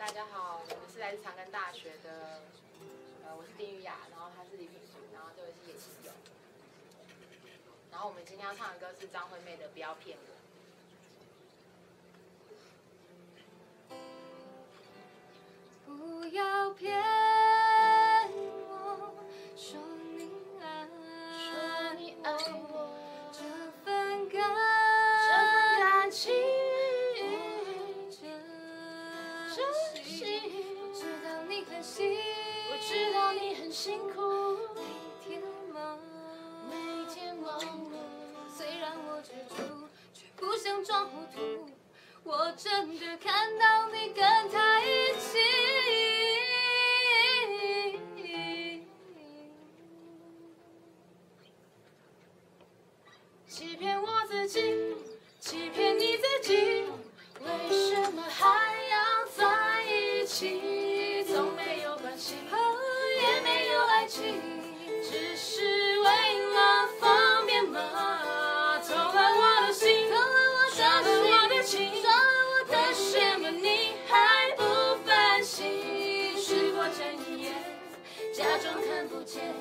大家好，我们是来自长庚大学的，呃，我是丁雨雅，然后他是李品淑，然后这位是叶启勇。然后我们今天要唱的歌是张惠妹的《不要骗我》。真心。我知道你很辛，我知道你很辛苦，每天忙，每天忙碌。虽然我知足，却不想装糊涂。我真的看到你跟他一起。欺骗我自己，欺骗从没有关系，也没有爱情，只是为了方便嘛。偷了我的心，偷了我伤了我的情，伤了我的为什么你还不反省？试过睁一眼，假装看不见。